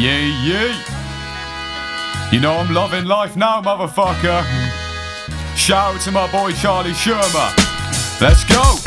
Yeah, yeah. You know I'm loving life now, motherfucker. Shout out to my boy Charlie Shirmer. Let's go.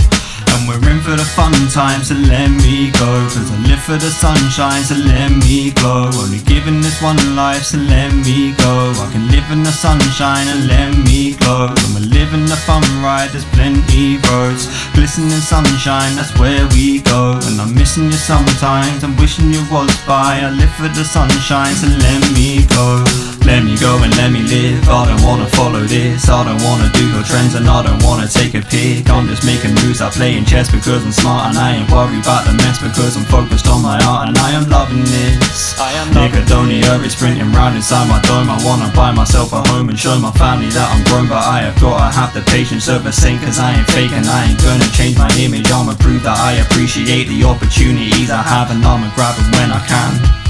And we're in for the fun times, so let me go Cause I live for the sunshine, so let me glow Only given this one life, so let me go I can live in the sunshine and let me glow And we're living the fun ride, there's plenty roads Glistening sunshine, that's where we go And I'm missing you sometimes, I'm wishing you was by. I live for the sunshine, so let me go. Let me go and let me live. I don't wanna follow this. I don't wanna do your trends and I don't wanna take a pick I'm just making moves, I playing chess because I'm smart And I ain't worried about the mess because I'm focused on my art And I am loving this I am not Nicodonia is sprinting round inside my dome. I wanna buy myself a home and show my family that I'm grown. But I have gotta have the patience of a saint Cause I ain't fake and I ain't gonna change my image. I'ma prove that I appreciate the opportunities I have And I'ma grab them when I can.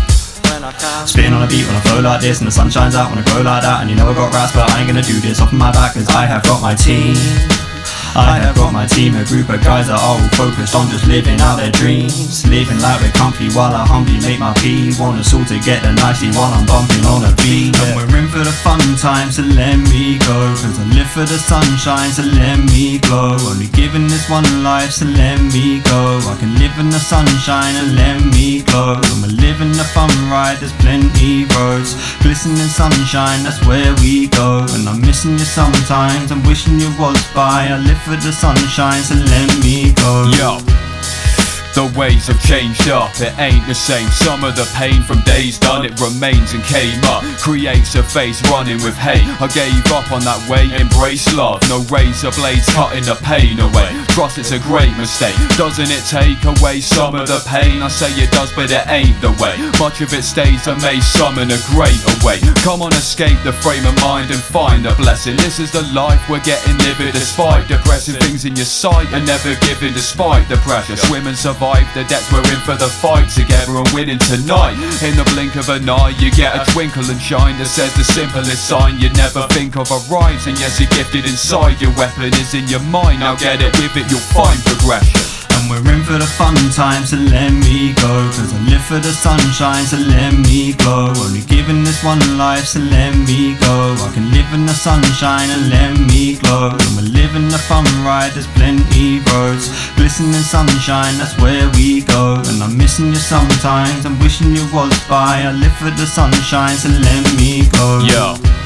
Spin on a beat when I flow like this And the sun shines out when I grow like that And you know I got rats but I ain't gonna do this off of my back Cause I have got my team I have got my team, a group of guys that are all focused on just living out their dreams. Living like we're comfy while I humbly make my pee Want us all together nicely while I'm bumping on a beat And we're in for the fun times, so let me go. Cause I live for the sunshine, so let me glow. Only given this one life, so let me go sunshine and let me And we're living the fun ride, there's plenty roads Glistening sunshine, that's where we go And I'm missing you sometimes, I'm wishing you was by I live for the sunshine, so let me go. Yo. The ways have changed up, it ain't the same. Some of the pain from days done, it remains and came up. Creates a face running with hate. I gave up on that way, embrace love. No razor blades cutting the pain away. Trust it's a great mistake. Doesn't it take away some of the pain? I say it does, but it ain't the way. Much of it stays and may summon a greater way. Come on, escape the frame of mind and find a blessing. This is the life we're getting living despite depressing things in your sight and never giving despite the pressure. Swim and survive survive the depths we're in for the fight together and winning tonight. In the blink of an eye you get a twinkle and shine that says the simplest sign. You'd never think of arrives and yes you're gifted inside. Your weapon is in your mind. Now get it with it you'll find progression for the fun times, so let me go. Cause I live for the sunshine, so let me glow. Only given this one life, so let me go. I can live in the sunshine and let me glow. And we're living the fun ride, there's plenty roads. Glistening sunshine, that's where we go. And I'm missing you sometimes, I'm wishing you was by. I live for the sunshine, so let me go Yo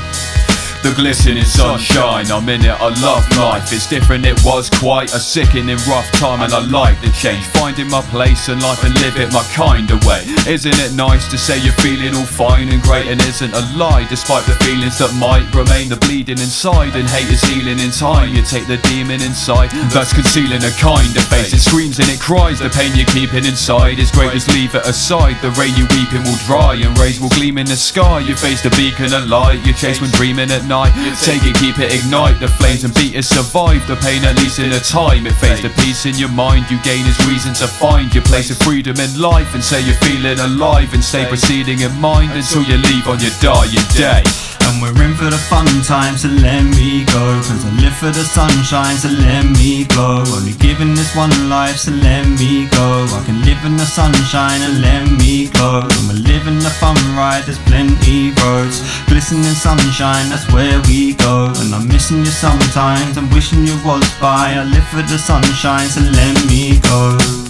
the glistening sunshine, I'm in it, I love life. It's different, it was quite a sickening rough time And I like the change, finding my place in life and live it my kind of way. Isn't it nice to say you're feeling all fine and great And isn't a lie, despite the feelings that might remain. The bleeding inside and hate is healing in time. You take the demon inside, that's concealing a kind of face. It screams and it cries, the pain you're keeping inside is great, just leave it aside. The rain you weeping will dry and rays will gleam in the sky. You face the beacon of light, you chase when dreaming at night Take it, keep it, ignite the flames and beat it. Survive the pain at least in a time It fades. The peace in your mind You gain is reason to find your place of freedom in life. And say you're feeling alive And stay proceeding in mind Until you leave on your dying day and we're in for the fun times, so let me go. Cause I live for the sunshine, so let me glow Only given this one life, so let me go. I can live in the sunshine and let me glow And we're living the fun ride, there's plenty roads. Glistening sunshine, that's where we go. And I'm missing you sometimes, I'm wishing you was by. I live for the sunshine, so let me go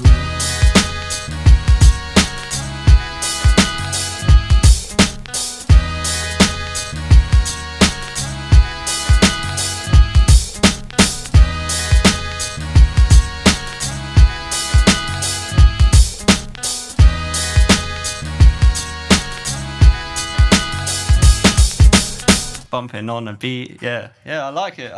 bumping on a beat. Yeah, yeah, I like it.